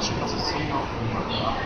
中継次の2番は